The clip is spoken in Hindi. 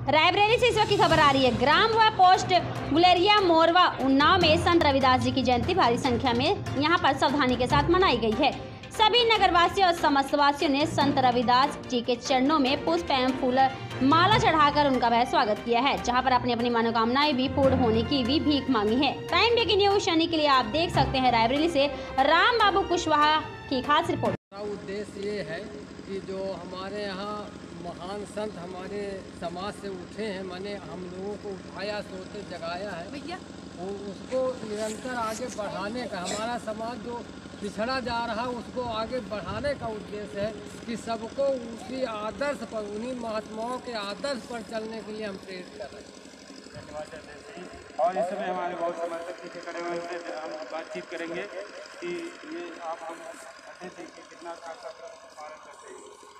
रायबरेली से इस वक्त की खबर आ रही है। ग्राम व पोस्ट गुलेरिया मोरवा उन्नाव में संत रविदास जी की जयंती। भारी संख्या में यहाँ पर सावधानी के साथ मनाई गई है। सभी नगरवासियों और समस्तवासियों ने संत रविदास जी के चरणों में पुष्प एवं फूल माला चढ़ाकर उनका वह स्वागत किया है, जहाँ पर अपनी अपनी मनोकामनाएँ भी पूर्ण होने की भी भीख मांगी है। टाइम डे की न्यूज़ शनि के लिए आप देख सकते हैं रायबरेली से राम बाबू कुशवाहा की खास रिपोर्ट। उद्देश्य ये है कि जो हमारे यहाँ महान संत हमारे समाज से उठे हैं मैंने हम लोगों को उठाया सोते जगाया है। भैया। वो उसको निरंतर आगे बढ़ाने का हमारा समाज जो पिछड़ा जा रहा है उसको आगे बढ़ाने का उद्देश्य है कि सबको उसी आदर्श पर उन्हीं महात्माओं के आदर्श पर चलने के लिए हम प्रेरित कर रहे हैं। धन्यवाद और इस समय हमारे बहुत समर्थक पीछे खड़े हुए हैं हम बातचीत करेंगे कि ये आप हम थे कितना पालन करते हैं।